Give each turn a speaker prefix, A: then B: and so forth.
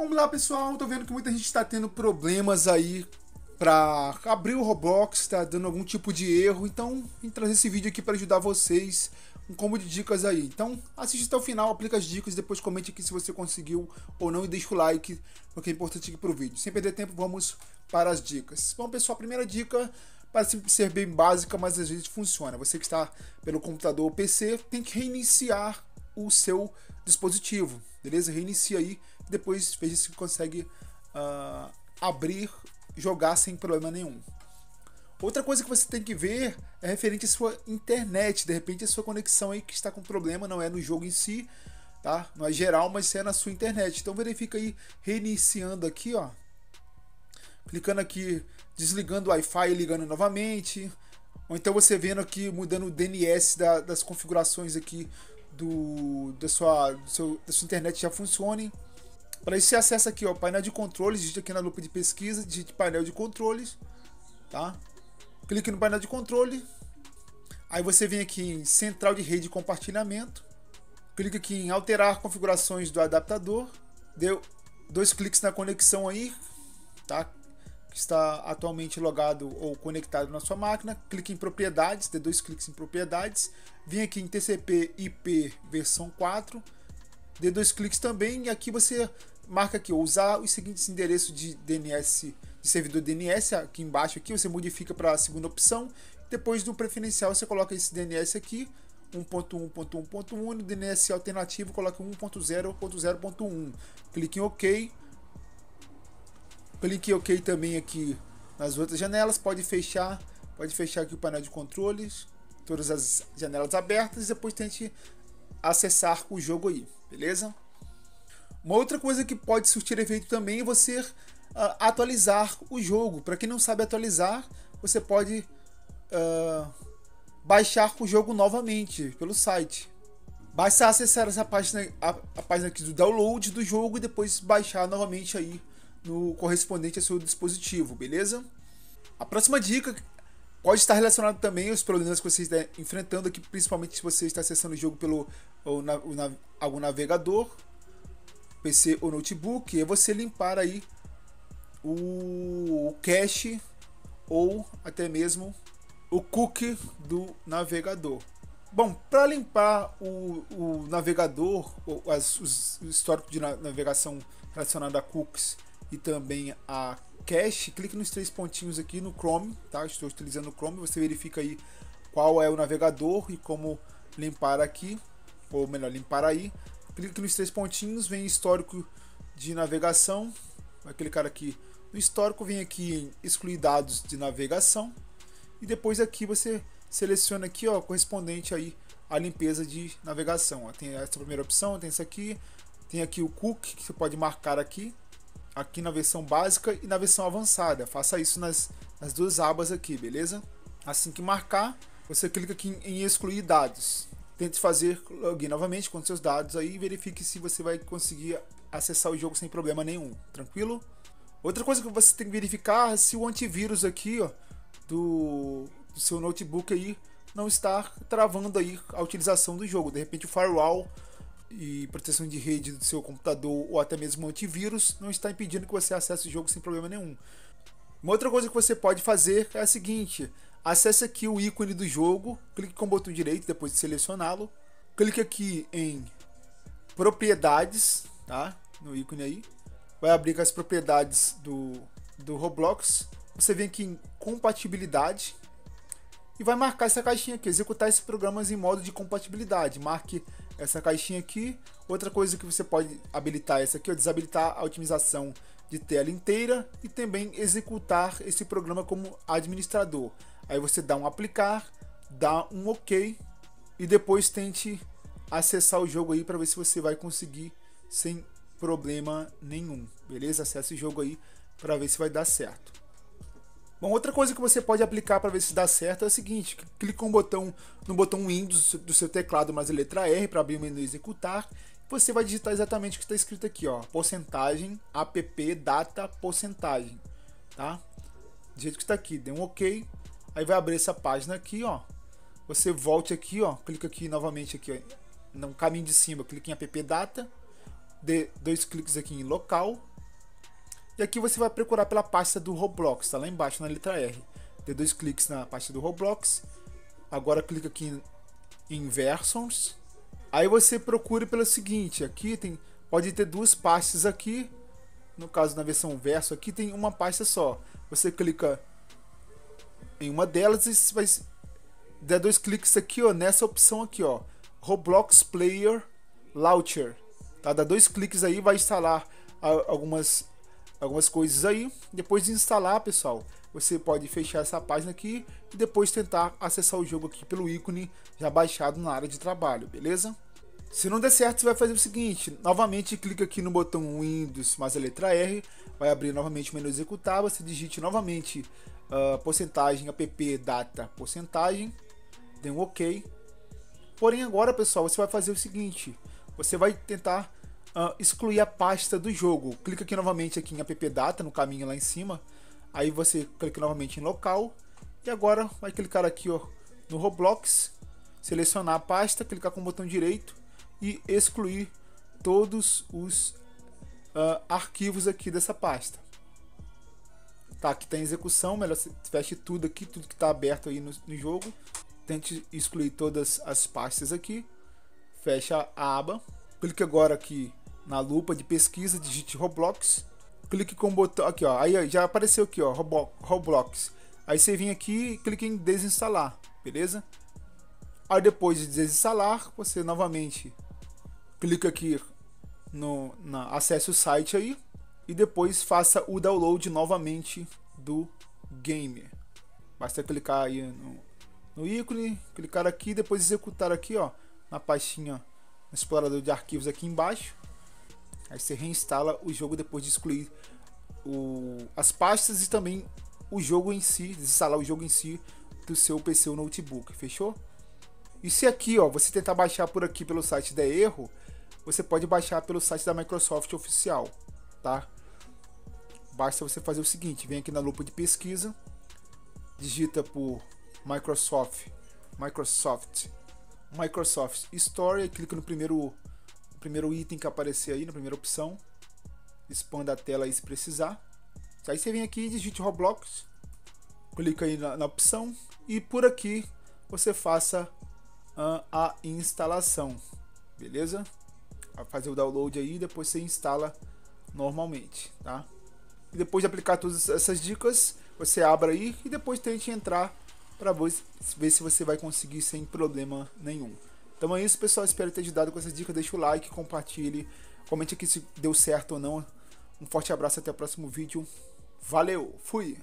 A: Vamos lá, pessoal. Tô vendo que muita gente está tendo problemas aí para abrir o Roblox, tá dando algum tipo de erro. Então, vim trazer esse vídeo aqui para ajudar vocês. Um combo de dicas aí. Então, assiste até o final, aplica as dicas, depois comente aqui se você conseguiu ou não e deixa o like, porque é importante aqui pro vídeo. Sem perder tempo, vamos para as dicas. Bom, pessoal, a primeira dica parece ser bem básica, mas às vezes funciona. Você que está pelo computador ou PC tem que reiniciar o seu dispositivo, beleza? Reinicia aí, depois veja se consegue uh, abrir, jogar sem problema nenhum. Outra coisa que você tem que ver é referente à sua internet, de repente a sua conexão aí que está com problema, não é no jogo em si, tá? Não é geral, mas é na sua internet. Então verifica aí reiniciando aqui, ó. Clicando aqui, desligando o Wi-Fi e ligando novamente. Ou então você vendo aqui, mudando o DNS da, das configurações aqui do, da, sua, do seu, da sua internet já funcione. Para isso você acessa aqui, ó, painel de controles, digite aqui na lupa de pesquisa, digite painel de controles, tá? Clique no painel de controle. Aí você vem aqui em central de rede e compartilhamento. Clique aqui em alterar configurações do adaptador. Deu dois cliques na conexão aí, tá? Que está atualmente logado ou conectado na sua máquina. Clique em propriedades, dê dois cliques em propriedades. Vem aqui em TCP IP versão 4. Dê dois cliques também e aqui você marca aqui usar os seguintes endereços de DNS de servidor DNS aqui embaixo aqui você modifica para a segunda opção depois do preferencial você coloca esse DNS aqui 1.1.1.1 no DNS alternativo coloca 1.0.0.1 clique em OK. Clique em OK também aqui nas outras janelas pode fechar pode fechar aqui o painel de controles todas as janelas abertas e depois tente acessar o jogo aí beleza uma outra coisa que pode surtir efeito também é você uh, atualizar o jogo. Para quem não sabe atualizar, você pode uh, baixar o jogo novamente pelo site. Basta acessar essa página, a, a, página aqui do download do jogo e depois baixar novamente aí no correspondente ao seu dispositivo, beleza? A próxima dica pode estar relacionada também aos problemas que você está enfrentando aqui, principalmente se você está acessando o jogo pelo ou na, na, algum navegador PC ou notebook é você limpar aí o cache ou até mesmo o cookie do navegador. Bom, para limpar o, o navegador, o, as, os, o histórico de navegação relacionado a cookies e também a cache, clique nos três pontinhos aqui no Chrome, tá? Estou utilizando o Chrome, você verifica aí qual é o navegador e como limpar aqui, ou melhor, limpar aí clique nos três pontinhos, vem histórico de navegação, vai clicar aqui no histórico, vem aqui em excluir dados de navegação e depois aqui você seleciona aqui ó, correspondente aí à limpeza de navegação. Ó, tem essa primeira opção, tem essa aqui, tem aqui o cookie que você pode marcar aqui, aqui na versão básica e na versão avançada. Faça isso nas, nas duas abas aqui, beleza? Assim que marcar, você clica aqui em excluir dados tente fazer login novamente com seus dados aí e verifique se você vai conseguir acessar o jogo sem problema nenhum, tranquilo? Outra coisa que você tem que verificar é se o antivírus aqui, ó, do, do seu notebook aí não está travando aí a utilização do jogo. De repente o firewall e proteção de rede do seu computador ou até mesmo antivírus não está impedindo que você acesse o jogo sem problema nenhum. Uma outra coisa que você pode fazer é a seguinte: Acesse aqui o ícone do jogo, clique com o botão direito depois de selecioná-lo. Clique aqui em propriedades, tá? No ícone aí. Vai abrir com as propriedades do, do Roblox. Você vem aqui em compatibilidade e vai marcar essa caixinha aqui, executar esses programas em modo de compatibilidade. Marque essa caixinha aqui. Outra coisa que você pode habilitar essa aqui, é desabilitar a otimização de tela inteira e também executar esse programa como administrador. Aí você dá um aplicar, dá um OK e depois tente acessar o jogo aí para ver se você vai conseguir sem problema nenhum. Beleza? Acesse o jogo aí para ver se vai dar certo. Bom, outra coisa que você pode aplicar para ver se dá certo é o seguinte: clica um botão no botão Windows do seu teclado mais a letra R para abrir o menu executar. Você vai digitar exatamente o que está escrito aqui, ó, porcentagem app data porcentagem, tá? Do jeito que está aqui, dê um OK Aí vai abrir essa página aqui, ó. Você volte aqui, ó. Clica aqui novamente aqui, ó, no caminho de cima, clique em app data. dê dois cliques aqui em local. E aqui você vai procurar pela pasta do Roblox, tá lá embaixo na letra R. Dê dois cliques na pasta do Roblox. Agora clica aqui em Versions. Aí você procure pelo seguinte, aqui tem pode ter duas pastas aqui. No caso na versão verso aqui tem uma pasta só. Você clica em uma delas e vai dar dois cliques aqui, ó, nessa opção aqui, ó, Roblox Player Launcher. Tá? Dá dois cliques aí, vai instalar algumas algumas coisas aí. Depois de instalar, pessoal, você pode fechar essa página aqui e depois tentar acessar o jogo aqui pelo ícone já baixado na área de trabalho, beleza? Se não der certo, você vai fazer o seguinte: novamente clica aqui no botão Windows mais a letra R, vai abrir novamente o menu executar, você digite novamente uh, porcentagem app data porcentagem, dê um OK. Porém agora, pessoal, você vai fazer o seguinte: você vai tentar uh, excluir a pasta do jogo. Clica aqui novamente aqui em app data no caminho lá em cima, aí você clica novamente em local e agora vai clicar aqui ó, no Roblox, selecionar a pasta, clicar com o botão direito e excluir todos os uh, arquivos aqui dessa pasta. Tá, aqui está em execução, melhor você feche tudo aqui, tudo que está aberto aí no, no, jogo. Tente excluir todas as pastas aqui. Fecha a aba. Clique agora aqui na lupa de pesquisa, digite Roblox. Clique com o botão aqui, ó. Aí já apareceu aqui, ó, Roblox. Aí você vem aqui e clica em desinstalar, beleza? Aí depois de desinstalar, você novamente clica aqui no na, acesse o site aí e depois faça o download novamente do game. Basta clicar aí no, no ícone, clicar aqui, depois executar aqui, ó, na pastinha no explorador de arquivos aqui embaixo. Aí você reinstala o jogo depois de excluir o, as pastas e também o jogo em si, desinstalar o jogo em si do seu PC ou notebook, fechou? E se aqui, ó, você tentar baixar por aqui pelo site der erro, você pode baixar pelo site da Microsoft oficial, tá? Basta você fazer o seguinte, vem aqui na lupa de pesquisa, digita por Microsoft, Microsoft, Microsoft Store e clica no primeiro, primeiro item que aparecer aí, na primeira opção, expanda a tela aí se precisar. Aí você vem aqui, digite Roblox, clica aí na, na opção e por aqui você faça uh, a instalação, beleza? Vai fazer o download aí, depois você instala normalmente, tá? E depois de aplicar todas essas dicas, você abre aí e depois tente entrar para ver se você vai conseguir sem problema nenhum. Então é isso, pessoal. Espero ter ajudado com essas dicas. Deixa o like, compartilhe, comente aqui se deu certo ou não. Um forte abraço, até o próximo vídeo. Valeu, fui!